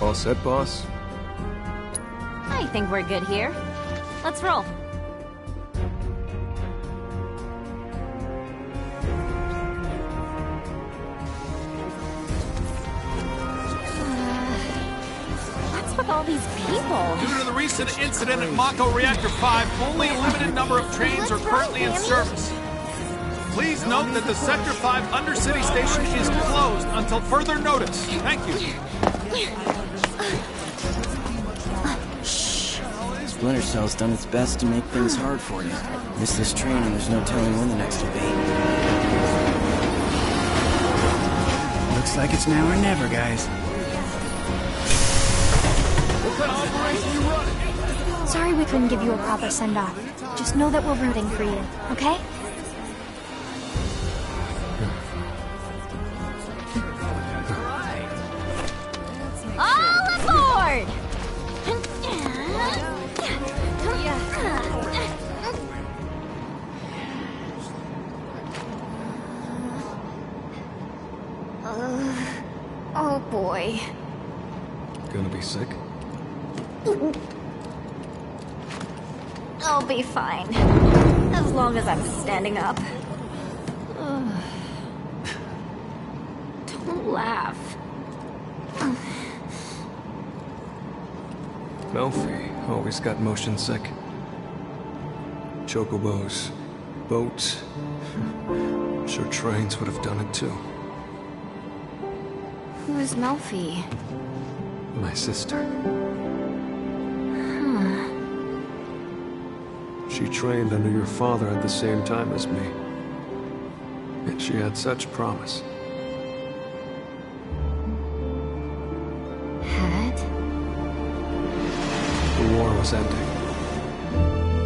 All set, boss? I think we're good here. Let's roll. Uh, what's with all these people? Due to the recent incident at Mako Reactor 5, only a limited number of trains are currently in service. Please note that the Sector 5 Undercity station is closed until further notice. Thank you. Splinter Cell's done its best to make things hard for you. Miss this train and there's no telling when the next will be. Looks like it's now or never, guys. What kind of operation you running? Sorry we couldn't give you a proper send-off. Just know that we're rooting for you, okay? I'll be fine. As long as I'm standing up. Ugh. Don't laugh. Melphie always got motion sick. Chocobos, boats. Sure trains would have done it too. Who is Melphie? My sister. She trained under your father at the same time as me. And she had such promise. Had? The war was ending.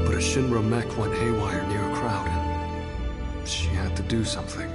But a Shinra mech went haywire near a crowd, and she had to do something.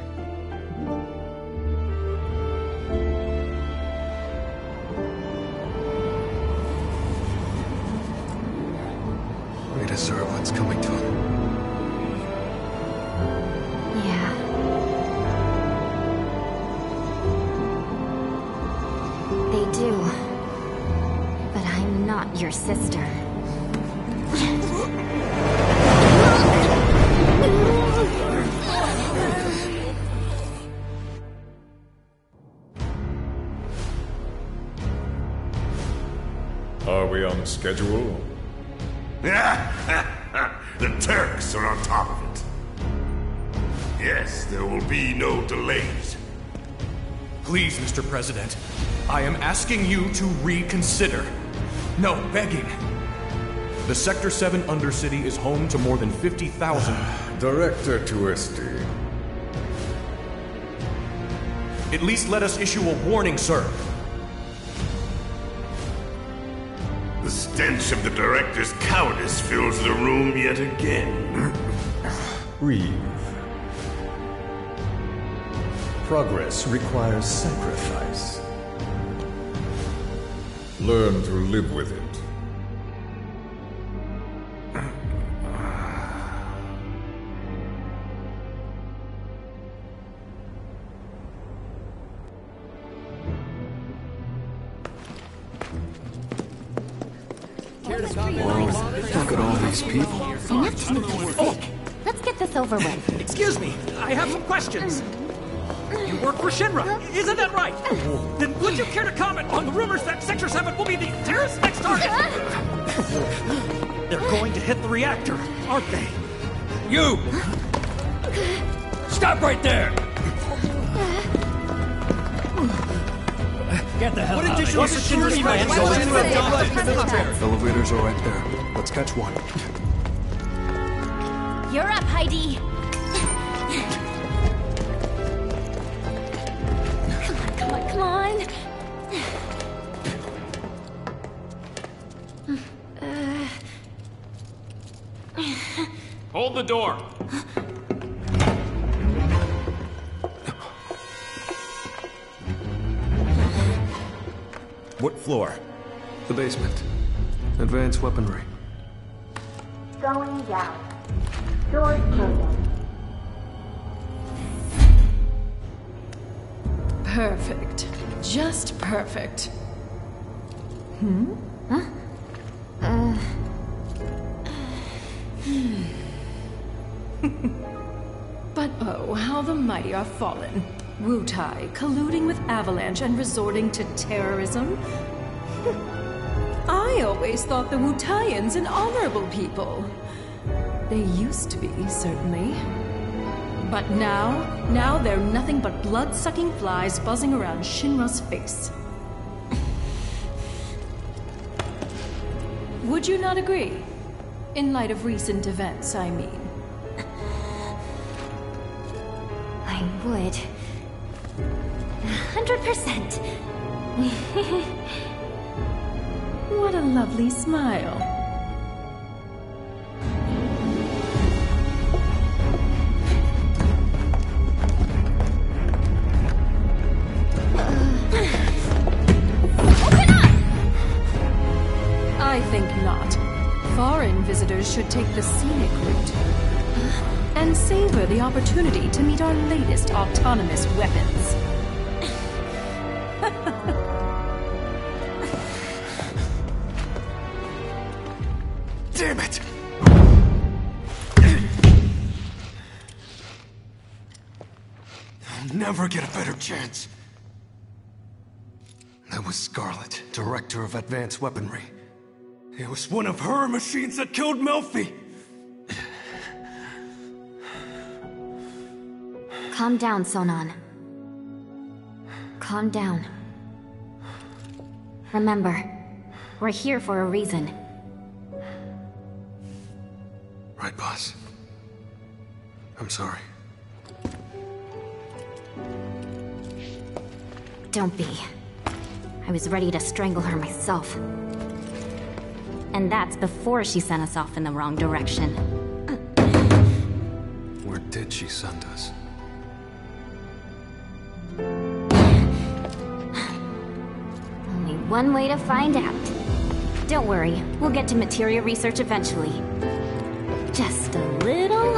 Sector 7 Undercity is home to more than 50,000. Director Tuesti. At least let us issue a warning, sir. The stench of the director's cowardice fills the room yet again. Breathe. Progress requires sacrifice. Learn to live with it. Over with. Excuse me, I have some questions. You work for Shinra, isn't that right? Then would you care to comment on the rumors that Sector 7 will be the terrorist next target? They're going to hit the reactor, aren't they? You! Stop right there! Get the hell What out of additional here. security measures will Shinra adopt to the military? Elevators are right there. Let's catch one. You're up, Heidi. Come on, come on, come on. Hold the door. What floor? The basement. Advanced weaponry. Going down. Perfect. Just perfect. Hmm? Huh? Uh... but oh, how the mighty are fallen. Wutai colluding with Avalanche and resorting to terrorism? I always thought the Wutaians an honorable people. They used to be, certainly. But now, now they're nothing but blood-sucking flies buzzing around Shinra's face. Would you not agree? In light of recent events, I mean. I would. A Hundred percent. What a lovely smile. Should take the scenic route and savor the opportunity to meet our latest autonomous weapons. Damn it! I'll never get a better chance. That was Scarlet, Director of Advanced Weaponry. It was one of her machines that killed Melphie! Calm down, Sonon. Calm down. Remember, we're here for a reason. Right, boss. I'm sorry. Don't be. I was ready to strangle her myself. And that's before she sent us off in the wrong direction. Where did she send us? Only one way to find out. Don't worry, we'll get to materia research eventually. Just a little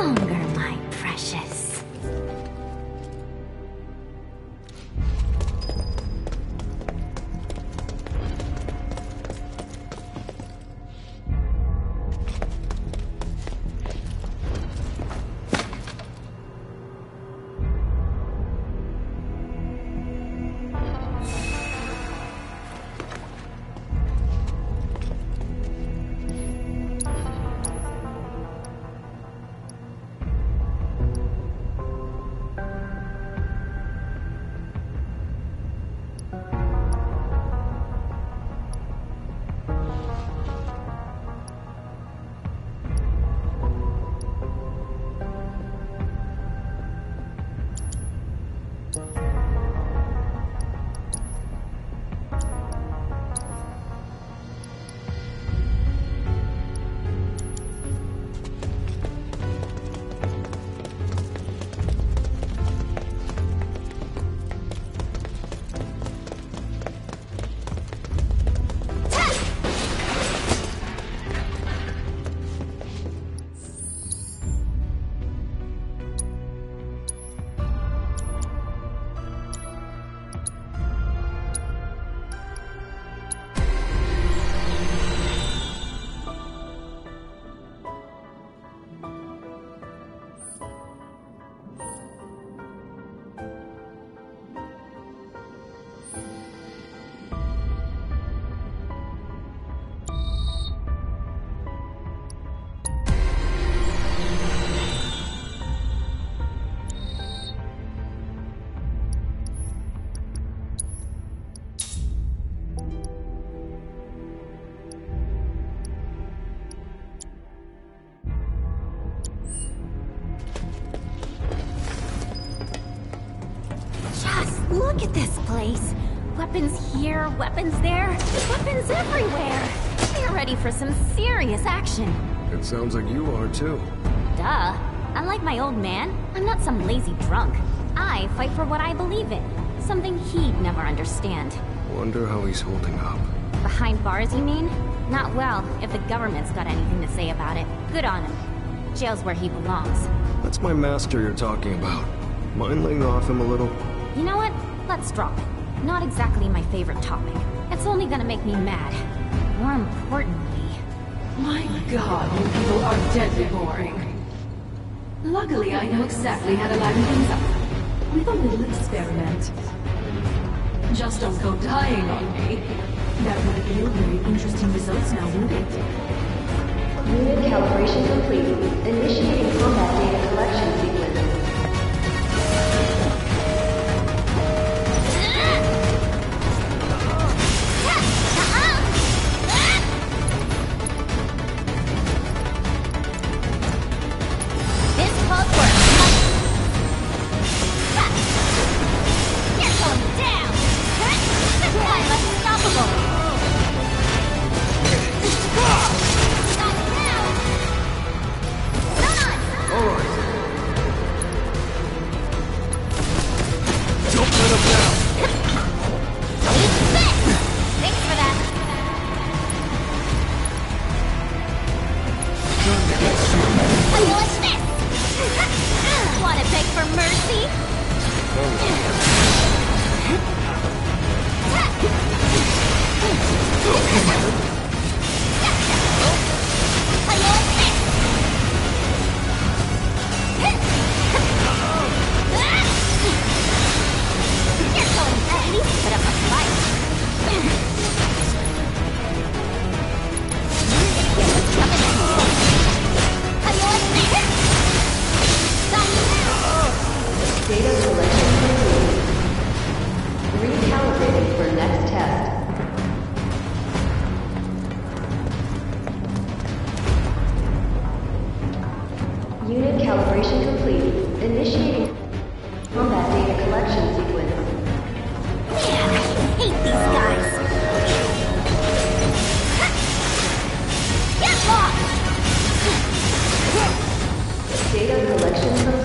look at this place. Weapons here, weapons there, weapons everywhere. We're ready for some serious action. It sounds like you are too. Duh. Unlike my old man, I'm not some lazy drunk. I fight for what I believe in. Something he'd never understand. Wonder how he's holding up. Behind bars, you mean? Not well, if the government's got anything to say about it. Good on him. Jail's where he belongs. That's my master you're talking about. Mind laying off him a little? You know what? Let's drop it. Not exactly my favorite topic. It's only gonna make me mad. More importantly... My god, you people are deadly boring. Luckily, I know exactly how to liven things up. With a little experiment. Just don't go dying on me. That would yield very interesting results now, wouldn't it? Unit calibration complete. Initiating combat data collection sequence. 生的。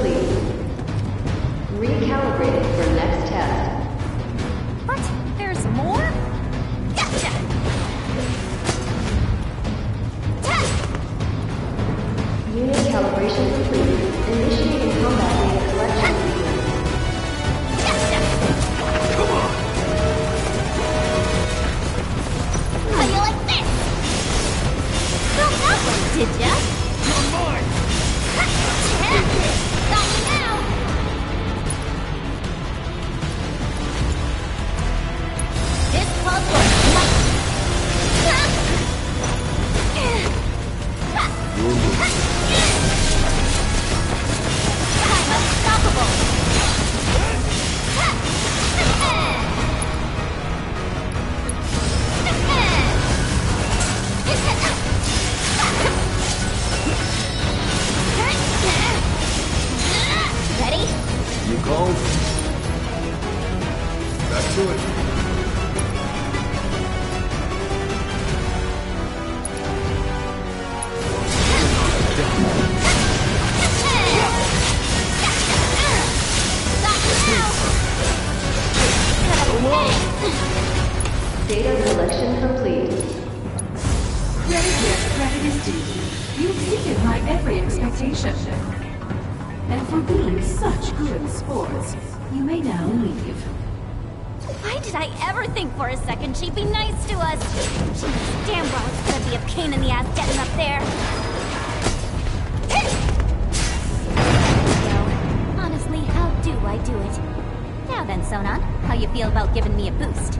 Then, Sonon, how you feel about giving me a boost?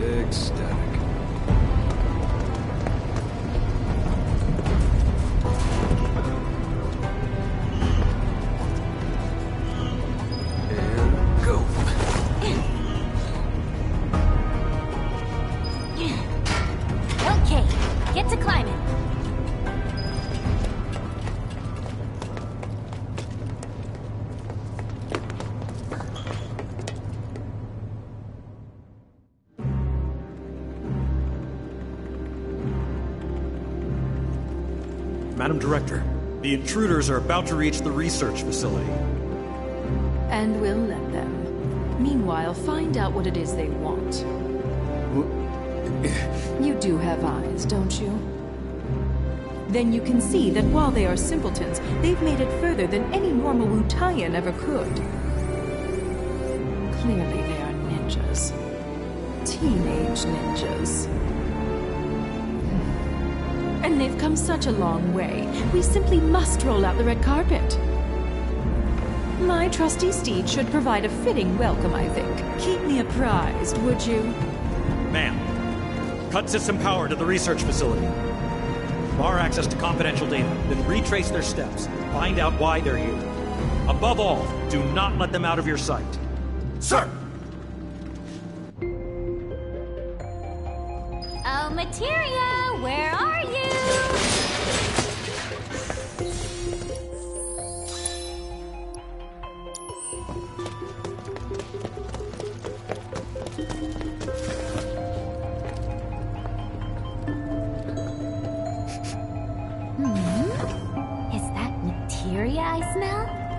Ecstatic. Intruders are about to reach the research facility. And we'll let them. Meanwhile, find out what it is they want. You do have eyes, don't you? Then you can see that while they are simpletons, they've made it further than any normal Wutaian ever could. Clearly they are ninjas. teenage ninjas. And they've come such a long way. We simply must roll out the red carpet. My trusty steed should provide a fitting welcome, I think. Keep me apprised, would you? Ma'am, cut system power to the research facility. Bar access to confidential data, then retrace their steps. Find out why they're here. Above all, do not let them out of your sight. Sir!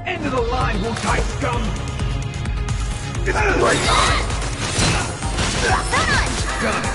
End of the line, Wutai scum! It's on! It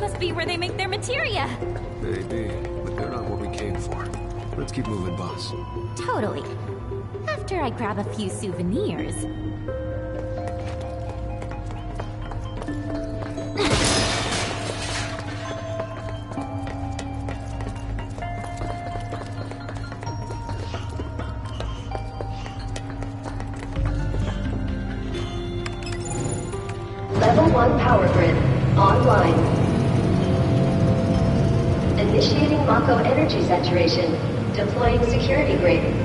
must be where they make their materia. Maybe, but they're not what we came for. Let's keep moving, boss. Totally. After I grab a few souvenirs. Energy saturation. Deploying security grid.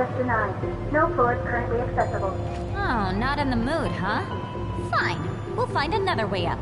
Sector 9. No port currently accessible. Oh, not in the mood, huh? Fine. We'll find another way up.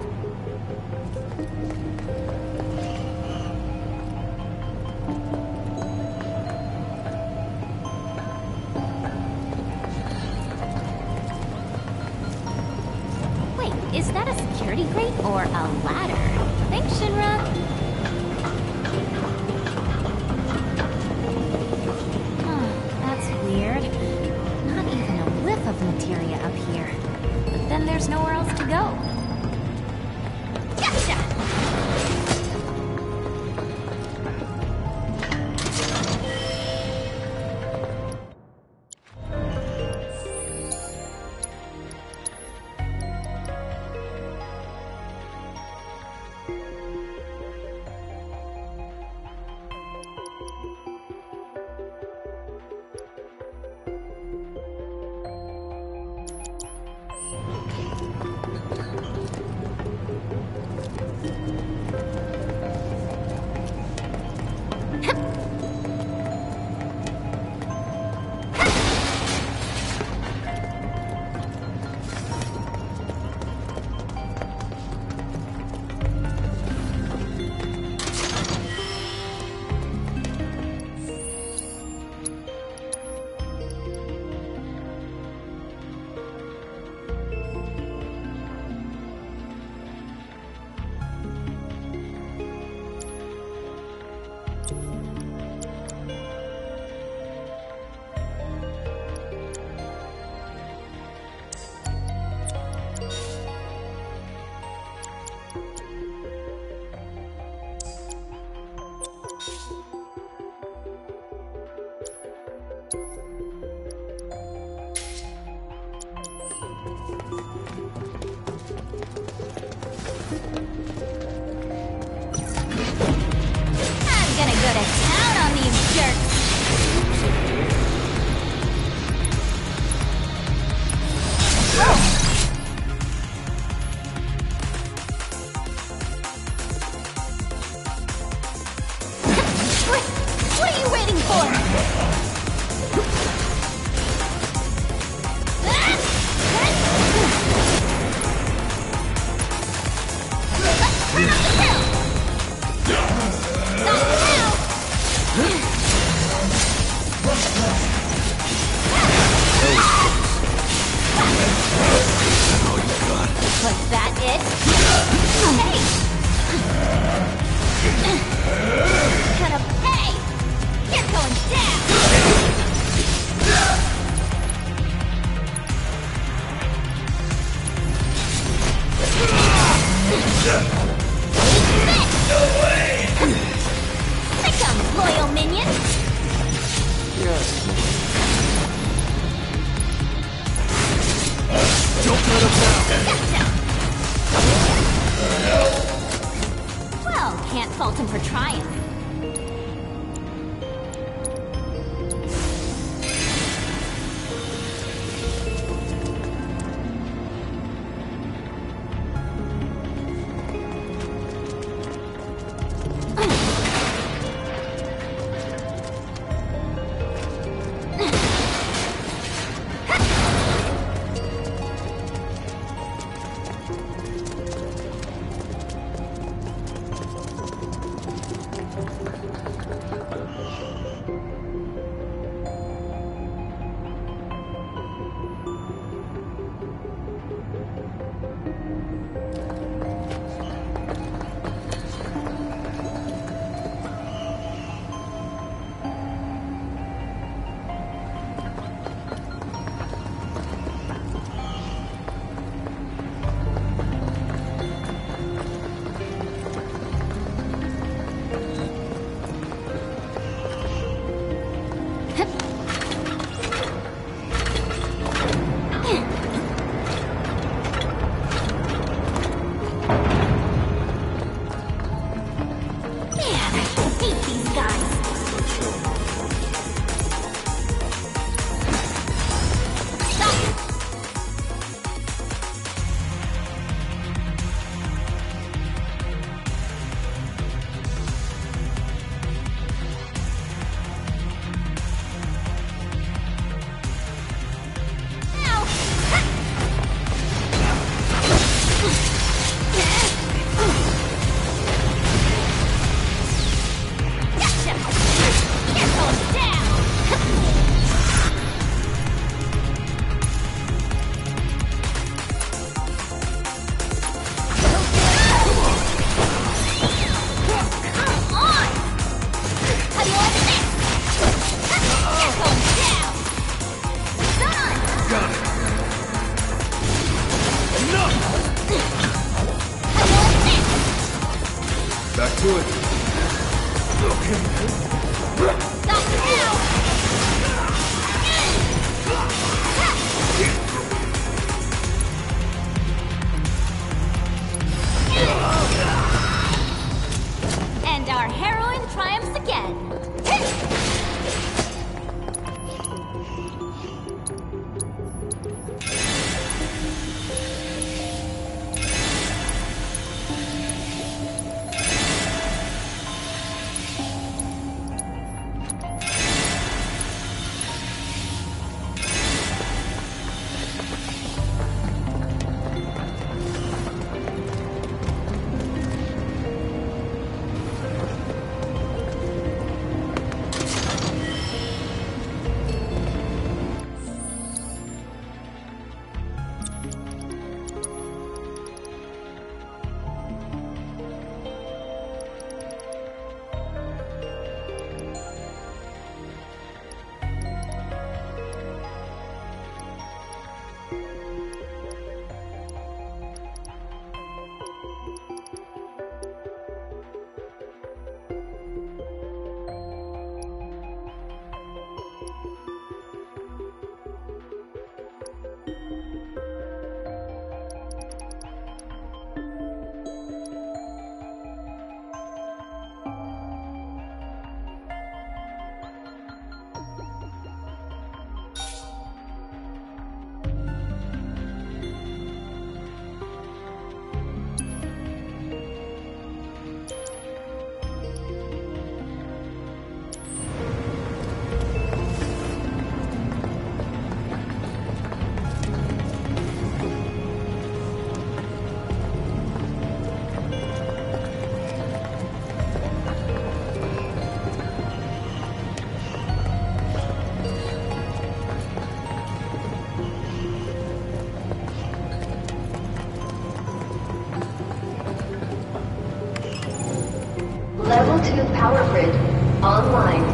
2 power grid online.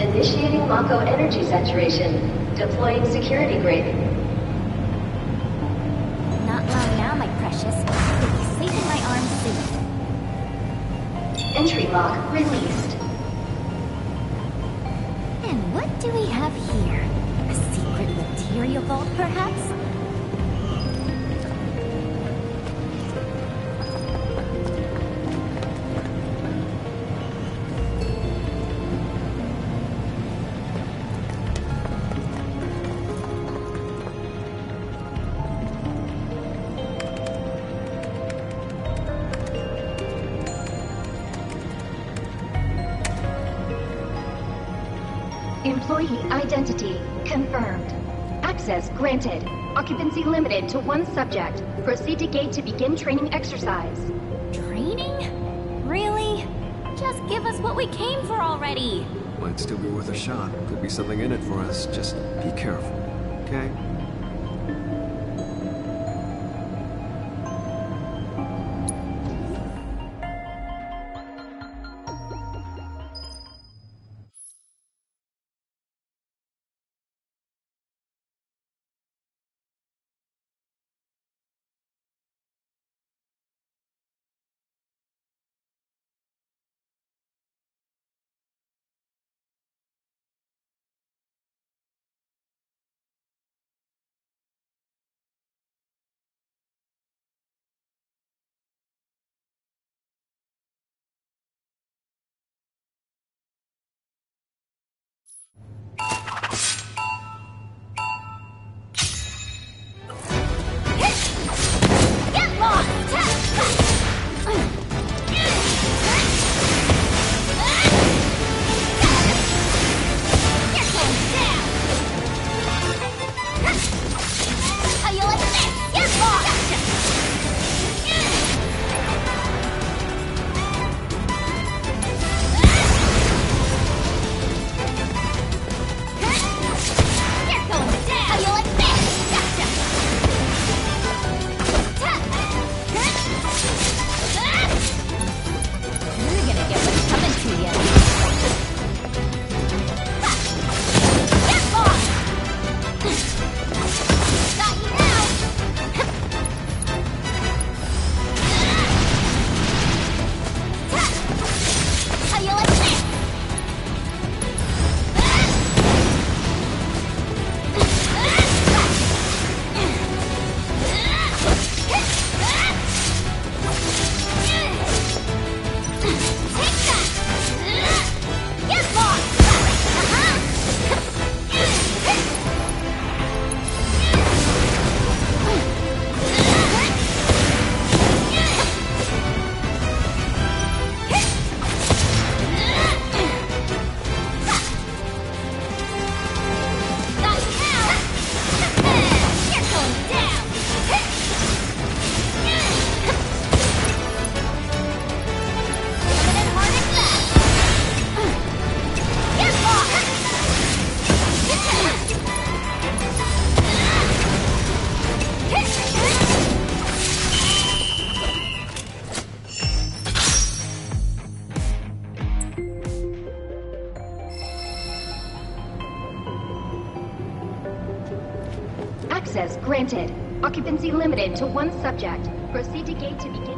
Initiating Mako energy saturation. Deploying security grid. Not long now, my precious. You'll be my arms soon. Entry lock released. And what do we have here? A secret materia vault, perhaps? Identity confirmed. Access granted. Occupancy limited to one subject. Proceed to gate to begin training exercise. Training? Really? Just give us what we came for already. Might still be worth a shot. Could be something in it for us. Just be careful, okay? To one subject. Proceed to gate to begin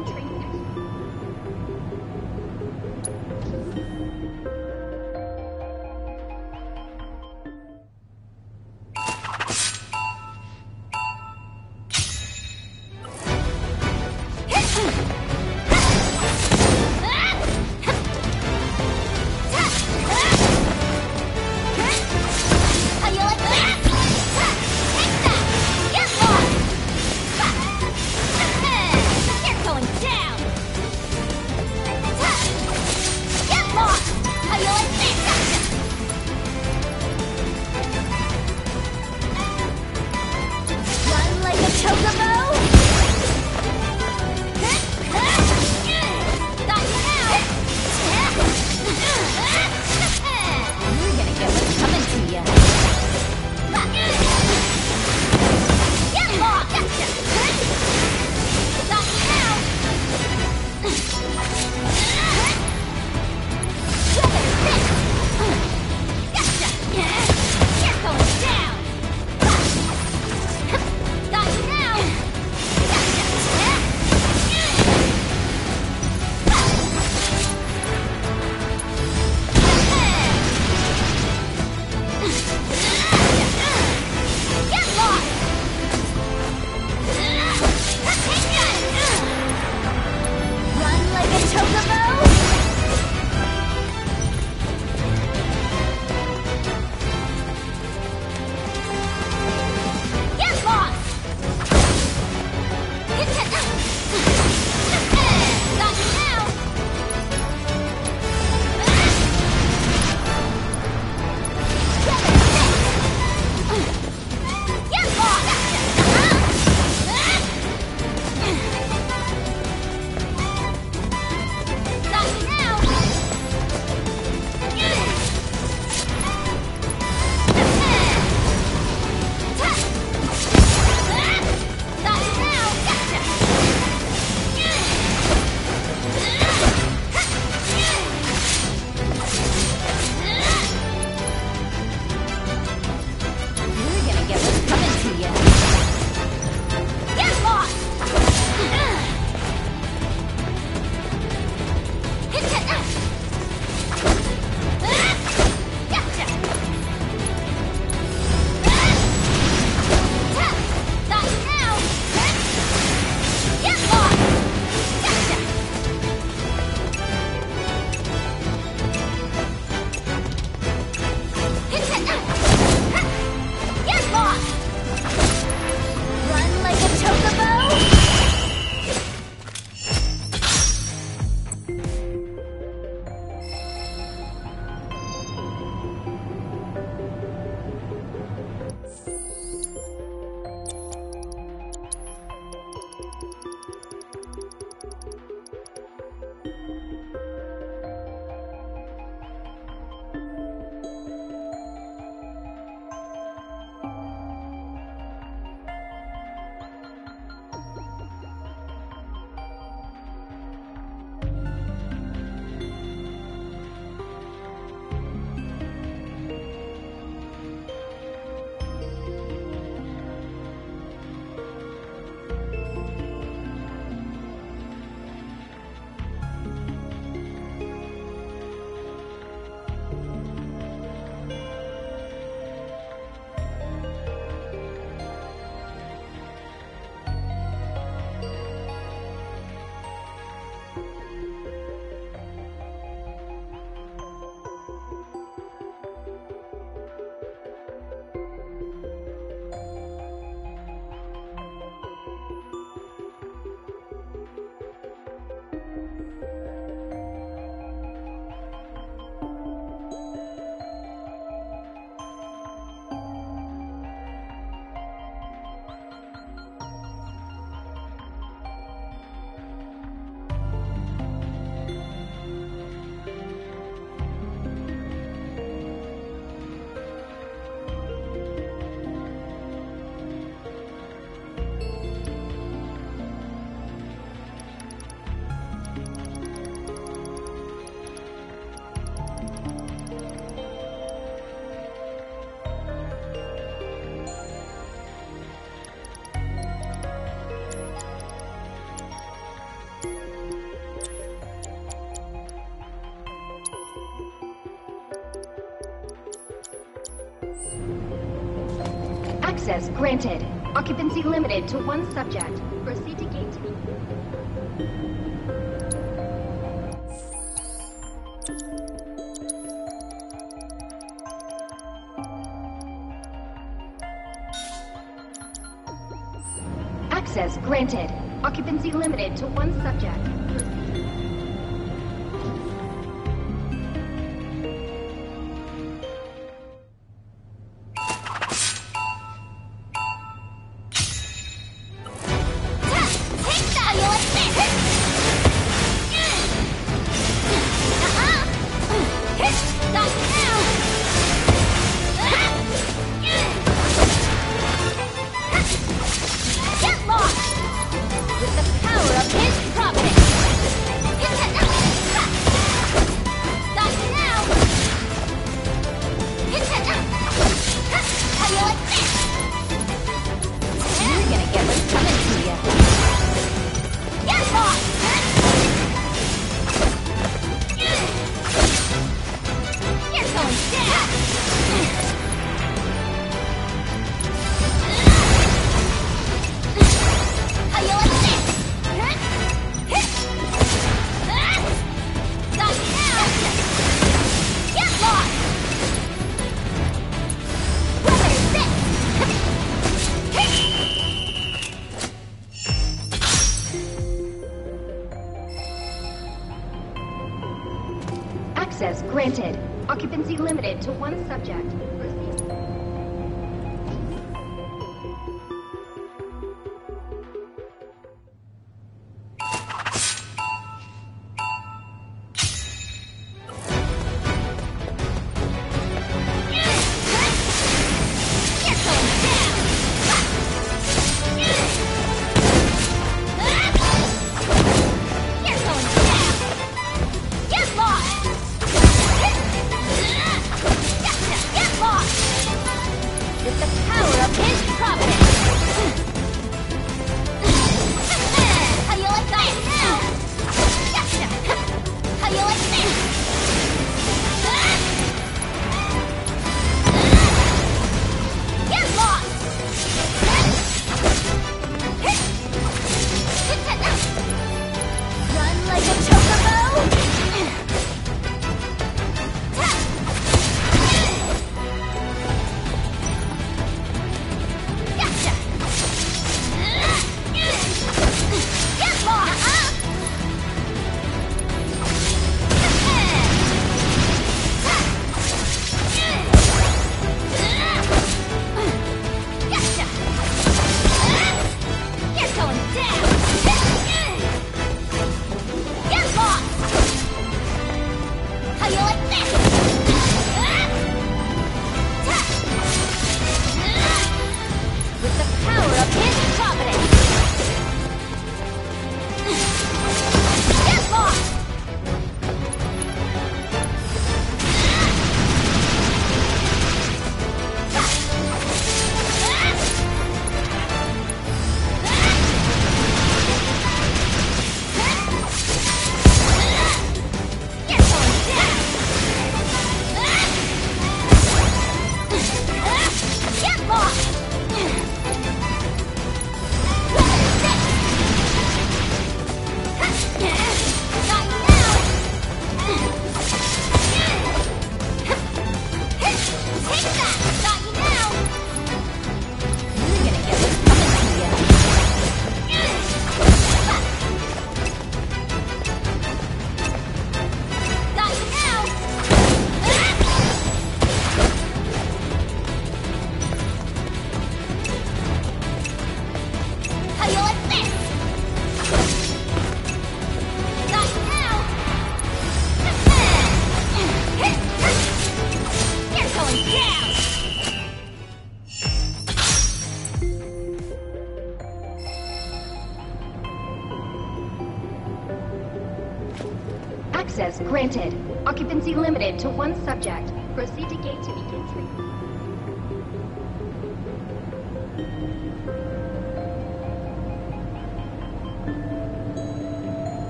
Access granted. Occupancy limited to one subject. Proceed to gate B. Access granted. Occupancy limited to one subject. Access granted. Occupancy limited to one subject.